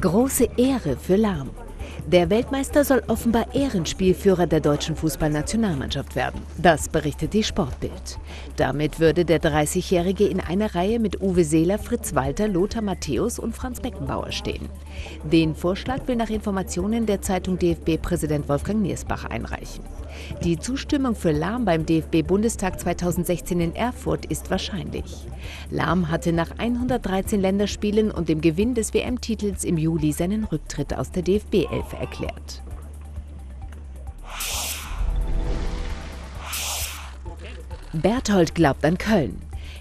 Große Ehre für Lahm. Der Weltmeister soll offenbar Ehrenspielführer der deutschen Fußballnationalmannschaft werden. Das berichtet die Sportbild. Damit würde der 30-Jährige in einer Reihe mit Uwe Seeler, Fritz Walter, Lothar Matthäus und Franz Beckenbauer stehen. Den Vorschlag will nach Informationen der Zeitung DFB-Präsident Wolfgang Niersbach einreichen. Die Zustimmung für Lahm beim DFB-Bundestag 2016 in Erfurt ist wahrscheinlich. Lahm hatte nach 113 Länderspielen und dem Gewinn des WM-Titels im Juli seinen Rücktritt aus der DFB-Elf erklärt. Berthold glaubt an Köln.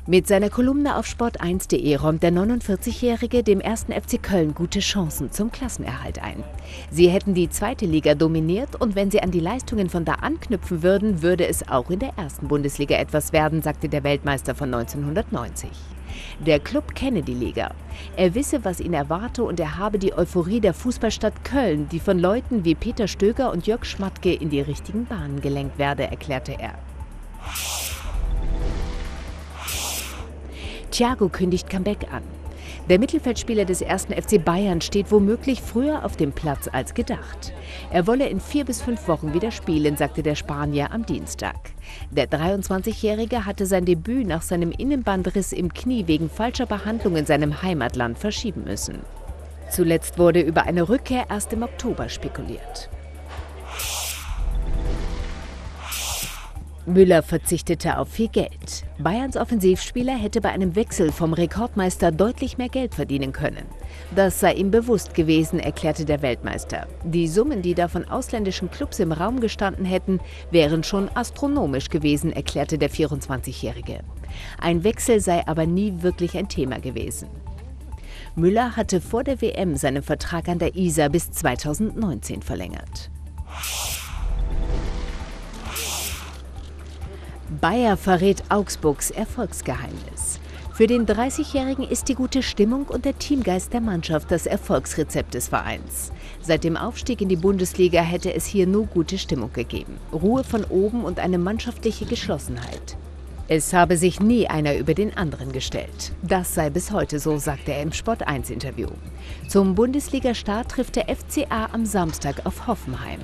Mit seiner Kolumne auf sport1.de räumt der 49-Jährige dem ersten FC Köln gute Chancen zum Klassenerhalt ein. Sie hätten die zweite Liga dominiert und wenn sie an die Leistungen von da anknüpfen würden, würde es auch in der ersten Bundesliga etwas werden, sagte der Weltmeister von 1990. Der Club kenne die Liga. Er wisse, was ihn erwarte und er habe die Euphorie der Fußballstadt Köln, die von Leuten wie Peter Stöger und Jörg Schmatke in die richtigen Bahnen gelenkt werde, erklärte er. Thiago kündigt Comeback an. Der Mittelfeldspieler des ersten FC Bayern steht womöglich früher auf dem Platz als gedacht. Er wolle in vier bis fünf Wochen wieder spielen, sagte der Spanier am Dienstag. Der 23-Jährige hatte sein Debüt nach seinem Innenbandriss im Knie wegen falscher Behandlung in seinem Heimatland verschieben müssen. Zuletzt wurde über eine Rückkehr erst im Oktober spekuliert. Müller verzichtete auf viel Geld. Bayerns Offensivspieler hätte bei einem Wechsel vom Rekordmeister deutlich mehr Geld verdienen können. Das sei ihm bewusst gewesen, erklärte der Weltmeister. Die Summen, die da von ausländischen Clubs im Raum gestanden hätten, wären schon astronomisch gewesen, erklärte der 24-Jährige. Ein Wechsel sei aber nie wirklich ein Thema gewesen. Müller hatte vor der WM seinen Vertrag an der ISA bis 2019 verlängert. Bayer verrät Augsburgs Erfolgsgeheimnis. Für den 30-Jährigen ist die gute Stimmung und der Teamgeist der Mannschaft das Erfolgsrezept des Vereins. Seit dem Aufstieg in die Bundesliga hätte es hier nur gute Stimmung gegeben. Ruhe von oben und eine mannschaftliche Geschlossenheit. Es habe sich nie einer über den anderen gestellt. Das sei bis heute so, sagte er im Sport 1 Interview. Zum Bundesliga-Start trifft der FCA am Samstag auf Hoffenheim.